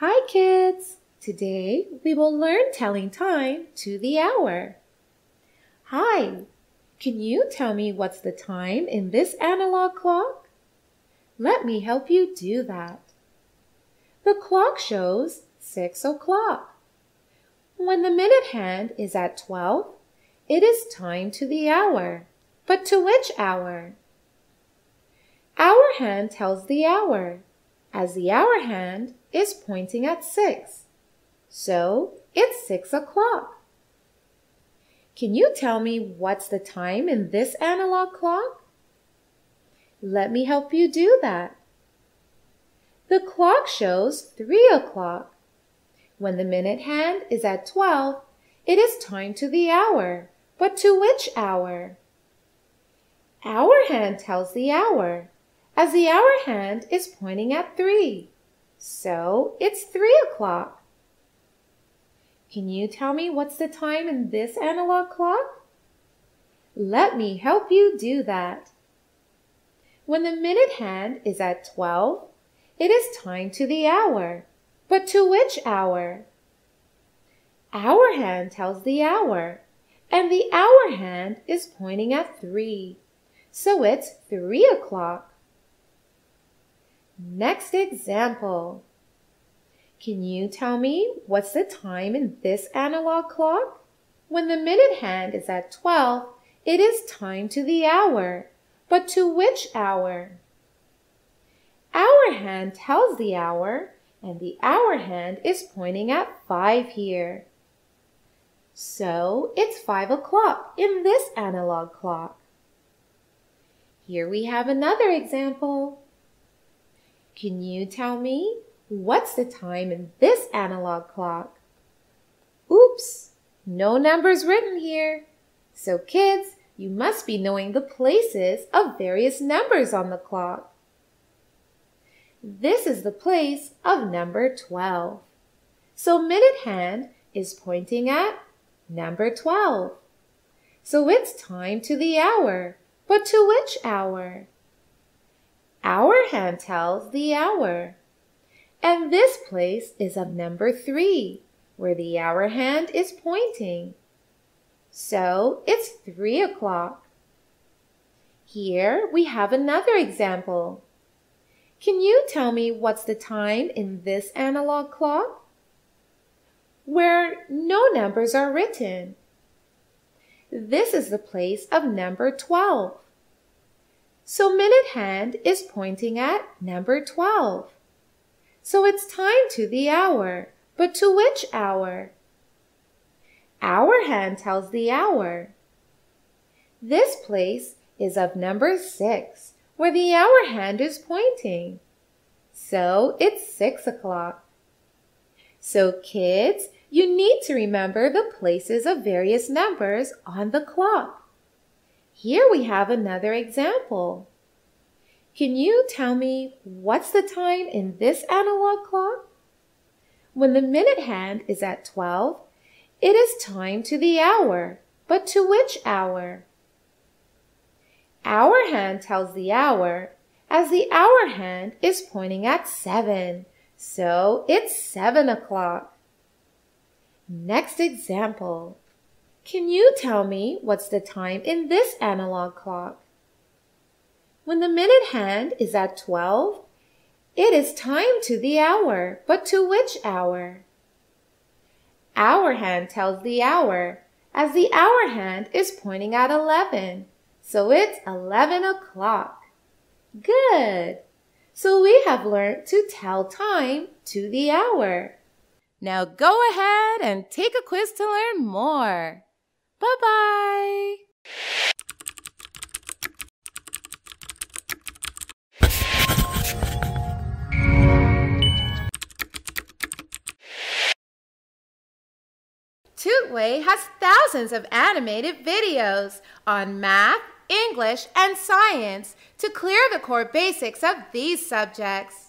Hi kids! Today we will learn telling time to the hour. Hi! Can you tell me what's the time in this analog clock? Let me help you do that. The clock shows 6 o'clock. When the minute hand is at 12, it is time to the hour. But to which hour? Our hand tells the hour, as the hour hand is pointing at 6. So it's 6 o'clock. Can you tell me what's the time in this analog clock? Let me help you do that. The clock shows 3 o'clock. When the minute hand is at 12, it is time to the hour. But to which hour? Our hand tells the hour, as the hour hand is pointing at 3. So it's 3 o'clock. Can you tell me what's the time in this analog clock? Let me help you do that. When the minute hand is at 12, it is time to the hour. But to which hour? Our hand tells the hour, and the hour hand is pointing at 3. So it's 3 o'clock. Next example. Can you tell me what's the time in this analog clock? When the minute hand is at 12, it is time to the hour. But to which hour? Our hand tells the hour, and the hour hand is pointing at 5 here. So it's 5 o'clock in this analog clock. Here we have another example. Can you tell me what's the time in this analog clock? Oops, no numbers written here. So kids, you must be knowing the places of various numbers on the clock. This is the place of number 12. So minute hand is pointing at number 12. So it's time to the hour. But to which hour? Hour hand tells the hour. And this place is of number 3, where the hour hand is pointing. So it's 3 o'clock. Here we have another example. Can you tell me what's the time in this analog clock? Where no numbers are written. This is the place of number 12. So minute hand is pointing at number 12. So it's time to the hour. But to which hour? Our hand tells the hour. This place is of number 6, where the hour hand is pointing. So it's 6 o'clock. So kids, you need to remember the places of various numbers on the clock. Here we have another example. Can you tell me what's the time in this analog clock? When the minute hand is at 12, it is time to the hour. But to which hour? Our hand tells the hour as the hour hand is pointing at 7. So it's 7 o'clock. Next example. Can you tell me what's the time in this analog clock? When the minute hand is at 12, it is time to the hour, but to which hour? Our hand tells the hour, as the hour hand is pointing at 11. So it's 11 o'clock. Good. So we have learned to tell time to the hour. Now go ahead and take a quiz to learn more. Bye-bye. TutWay has thousands of animated videos on math, English, and science to clear the core basics of these subjects.